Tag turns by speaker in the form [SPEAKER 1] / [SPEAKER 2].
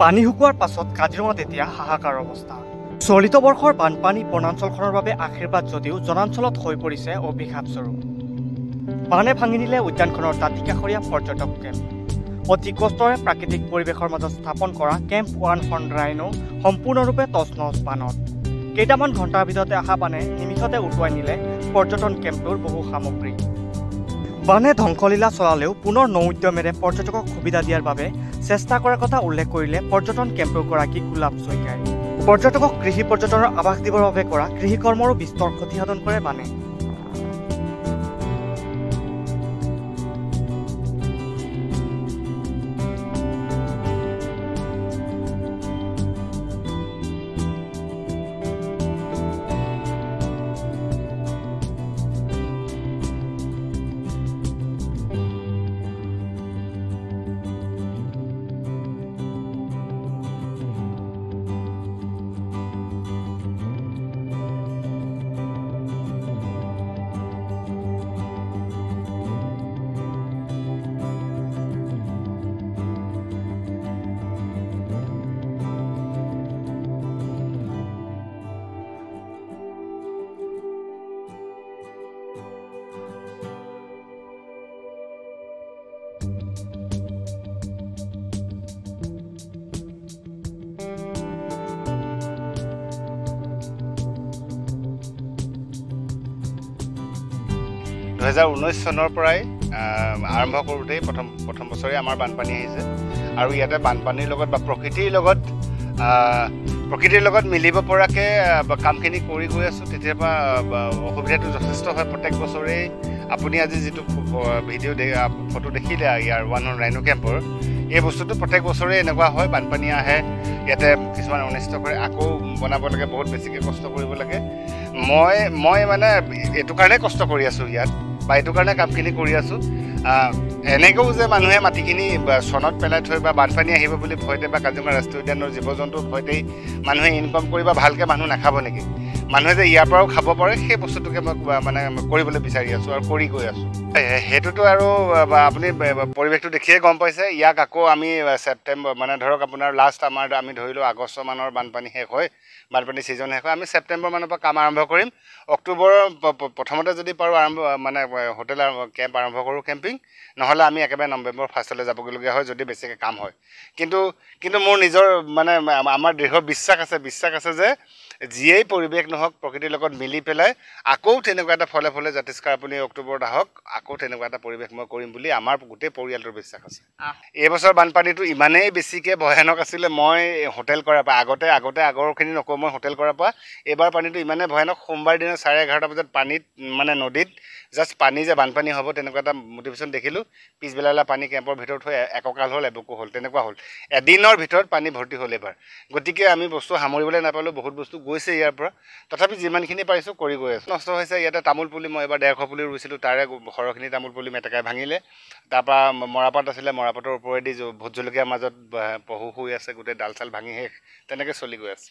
[SPEAKER 1] পানী শুকোৱাৰ পাছত কাজিৰঙাত এতিয়া হাহাকাৰ অৱস্থা। চলিত বৰ্ষৰ বানপানী বনাঞ্চলখনৰ বাবে আশীৰ্বাদ যদিও জনাঞ্চলত হৈ পৰিছে অভিশাপস্বৰূপ বানে ভাঙি নিলে উদ্যানখনৰ দাঁতিকাষৰীয়া পৰ্যটক কেম্প। অতি কষ্টৰে প্ৰাকৃতিক পৰিৱেশৰ মাজত স্থাপন কৰা কেম্প ওৱান ফ্ৰণ্ট ৰাইনো সম্পূৰ্ণৰূপে তচনচ বানত। কেইটামান ঘণ্টাৰ ভিতৰতে অহা বানে নিমিষতে উটুৱাই নিলে পৰ্যটন কেম্পটোৰ বহু সামগ্ৰী। বানে ধ্বংসলীলা চলালেও পুনৰ নৌ উদ্যমেৰে পৰ্যটকক সুবিধা দিয়াৰ বাবে চেষ্টা কৰাৰ কথা উল্লেখ কৰিলে পৰ্যটন কেম্পটোৰ গৰাকী গোলাপ শইকীয়াই। পৰ্যটকক কৃষি পৰ্যটনৰ আৱাস দিবৰ বাবে কৰা কৃষি কৰ্মৰো বিস্তৰ ক্ষতিসাধন কৰে বানে।
[SPEAKER 2] দুহেজাৰ ঊনৈছ চনৰ পৰাই আৰম্ভ কৰোঁতেই প্ৰথম প্ৰথম বছৰে আমাৰ বানপানী আহিছে। আৰু ইয়াতে বানপানীৰ লগত বা প্ৰকৃতিৰ লগত প্ৰকৃতিৰ লগত মিলিব পৰাকৈ কামখিনি কৰি গৈ আছোঁ। তেতিয়াৰ পৰা অসুবিধাটো যথেষ্ট হয় প্ৰত্যেক বছৰেই। আপুনি আজি যিটো ভিডিঅ' ফটো দেখিলে ইয়াৰ ওৱান অন ৰাইনো কেম্পৰ এই বস্তুটো প্ৰত্যেক বছৰে এনেকুৱা হয় বানপানী আহে ইয়াতে কিছুমান অনিষ্ট কৰে আকৌ বনাব লাগে বহুত বেছিকৈ কষ্ট কৰিব লাগে। মই মই মানে এইটো কাৰণে কষ্ট কৰি আছোঁ ইয়াত বা এইটো কাৰণে কামখিনি কৰি আছোঁ। এনেকৈও যে মানুহে মাটিখিনি চনত পেলাই থৈ বা বানপানী আহিব বুলি ভয়তে বা কাজিৰঙা ৰাষ্ট্ৰীয় উদ্যানৰ জীৱ জন্তুৰ ভয়তেই মানুহে ইনকম কৰি বা ভালকৈ মানুহ নাখাব নেকি? মানুহে যে ইয়াৰ পৰাও খাব পাৰে সেই বস্তুটোকে মই মানে কৰিবলৈ বিচাৰি আছোঁ আৰু কৰি গৈ আছোঁ। সেইটোতো আৰু আপুনি পৰিৱেশটো দেখিয়ে গম পাইছে। ইয়াক আকৌ আমি ছেপ্টেম্বৰ মানে ধৰক আপোনাৰ লাষ্ট আমাৰ আমি ধৰিলোঁ আগষ্ট মানৰ বানপানী শেষ হয় বানপানী ছিজন শেষ হয় আমি ছেপ্টেম্বৰ মানৰ পৰা কাম আৰম্ভ কৰিম। অক্টোবৰৰ প্ৰথমতে যদি পাৰোঁ আৰম্ভ মানে হোটেল কেম্প আৰম্ভ কৰোঁ কেম্পিং নহ'লে আমি একেবাৰে নৱেম্বৰ ফাৰ্ষ্টলৈ যাবগৈলগীয়া হয় যদি বেছিকৈ কাম হয়। কিন্তু কিন্তু মোৰ নিজৰ মানে আমাৰ দৃঢ় বিশ্বাস আছে বিশ্বাস আছে যে যিয়েই পৰিৱেশ নহওক প্ৰকৃতিৰ লগত মিলি পেলাই আকৌ তেনেকুৱা এটা ফলে ফলে জাতিষ্কাৰ আপুনি অক্টোবৰত আহক আকৌ তেনেকুৱা এটা পৰিৱেশ মই কৰিম বুলি আমাৰ গোটেই পৰিয়ালটোৰ বিশ্বাস আছে। এইবছৰ বানপানীটো ইমানেই বেছিকৈ ভয়ানক আছিলে মই হোটেল কৰাৰ পৰা আগতে আগতে আগৰখিনি নকওঁ মই হোটেল কৰাৰ পৰা এইবাৰ পানীটো ইমানেই ভয়ানক সোমবাৰ দিনা চাৰে এঘাৰটা বজাত পানীত মানে নদীত জাষ্ট পানী যে বানপানী হ'ব তেনেকুৱা এটা মটিভেশ্যন দেখিলোঁ পিছবেলালৈ পানী কেম্পৰ ভিতৰত হৈ এককাল হ'ল এবুকু হ'ল তেনেকুৱা হ'ল। এদিনৰ ভিতৰত পানী ভৰ্তি হ'ল এইবাৰ। গতিকে আমি বস্তু সামৰিবলৈ নাপালোঁ বহুত বস্তু গৈছে ইয়াৰ পৰা। তথাপি যিমানখিনি পাৰিছোঁ কৰি গৈ আছোঁ। নষ্ট হৈছে ইয়াতে তামোল পুলি মই এবাৰ ডেৰশ পুলি ৰুইছিলোঁ তাৰে সৰহখিনি তামোল পুলি মেটেকাই ভাঙিলে। তাৰপৰা মৰাপাত আছিলে মৰাপাতৰ ওপৰেদি ভোট জলকীয়াৰ মাজত পহু শুই আছে গোটেই ডাল চাল ভাঙি শেষ। তেনেকৈ চলি গৈ আছে।